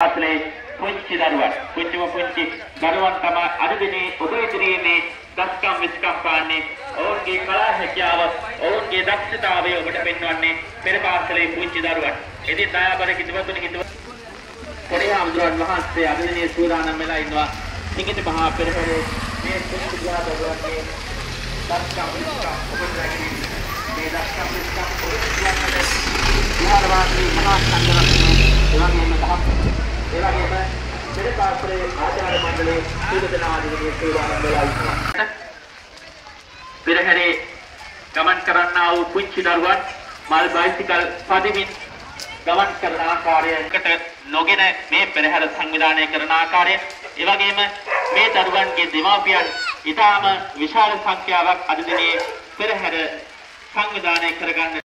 අතලේ පුංචි දරුවන් පුංචිම පුංචි දරුවන් තමයි අද දිනේ ඔබ ඉදිරියේ මේ දස්කම් විස්කම් පාන්නේ ඔවුන්ගේ කලා හැකියාව ඔවුන්ගේ දක්ෂතාවය ඔබට පෙන්වන්නේ පෙර පාසලේ පුංචි දරුවන්. ඉතින් දයාබර කිතුවතුනි කිතුව පොඩි හාමුදුරුවන් වහන්සේ අද දිනේ සූදානම් වෙලා ඉන්නවා. නිකිත මහා පෙරහැරේ මේ පුංචි දරුවන්ගේ දස්කම් විස්කම් ඔබට රැගෙන මේ දස්කම් විස්කම් ඔබට කියන්නට විහාරවාසී මහා සංඝරත්නය එවැගේම දහම් ඒ වගේම පෙර පාසලේ ආචාර්ය මණ්ඩලයේ සීල දෙනාදී සේවාවන් වෙලා ඉන්නවා. පෙරහැරේ ගමන් කරන්නා වූ පුංචි දරුවන් මල් බයිසිකල් පදිමින් ගමන් කරන ආකාරයකට නොගෙන මේ පෙරහැර සංවිධානය කරන ආකාරය ඒ වගේම මේ දරුවන්ගේ දෙමාපියන් ඊටාම විශාල සංඛ්‍යාවක් අද දිනේ පෙරහැර සංවිධානය කරගන්න